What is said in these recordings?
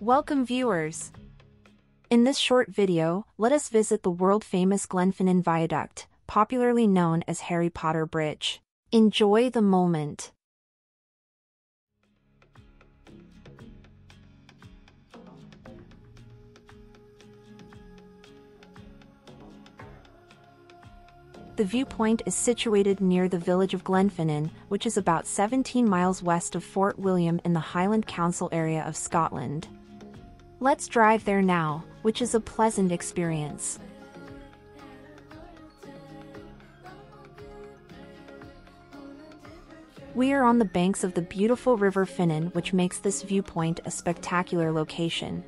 Welcome viewers! In this short video, let us visit the world-famous Glenfinnan Viaduct, popularly known as Harry Potter Bridge. Enjoy the moment. The viewpoint is situated near the village of Glenfinnan, which is about 17 miles west of Fort William in the Highland Council area of Scotland. Let's drive there now, which is a pleasant experience. We are on the banks of the beautiful River Finnan which makes this viewpoint a spectacular location.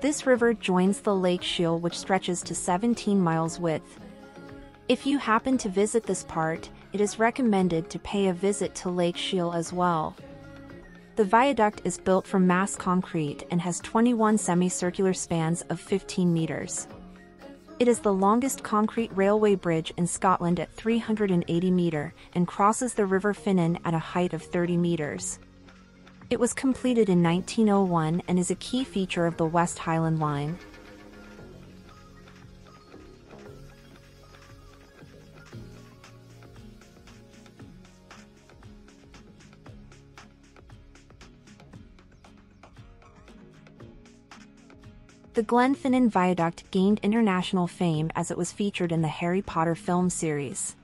This river joins the Lake Shiel which stretches to 17 miles width, if you happen to visit this part, it is recommended to pay a visit to Lake Shiel as well. The viaduct is built from mass concrete and has 21 semicircular spans of 15 meters. It is the longest concrete railway bridge in Scotland at 380 meter and crosses the River Finnan at a height of 30 meters. It was completed in 1901 and is a key feature of the West Highland Line. The Glenfinnan Viaduct gained international fame as it was featured in the Harry Potter film series.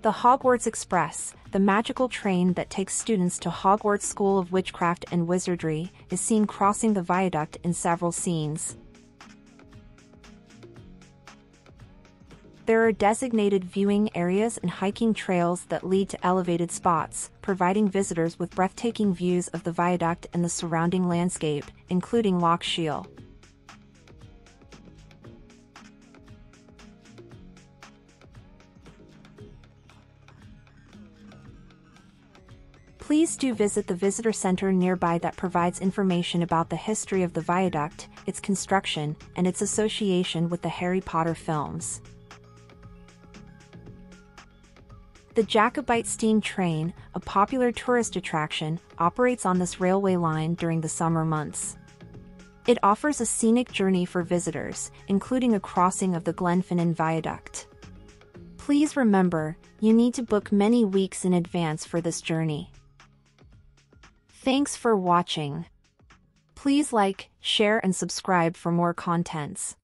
The Hogwarts Express, the magical train that takes students to Hogwarts School of Witchcraft and Wizardry, is seen crossing the viaduct in several scenes. There are designated viewing areas and hiking trails that lead to elevated spots, providing visitors with breathtaking views of the viaduct and the surrounding landscape, including Loch Shiel. Please do visit the visitor center nearby that provides information about the history of the viaduct, its construction, and its association with the Harry Potter films. The Jacobite Steam Train, a popular tourist attraction, operates on this railway line during the summer months. It offers a scenic journey for visitors, including a crossing of the Glenfinnan Viaduct. Please remember, you need to book many weeks in advance for this journey. Thanks for watching. Please like, share and subscribe for more contents.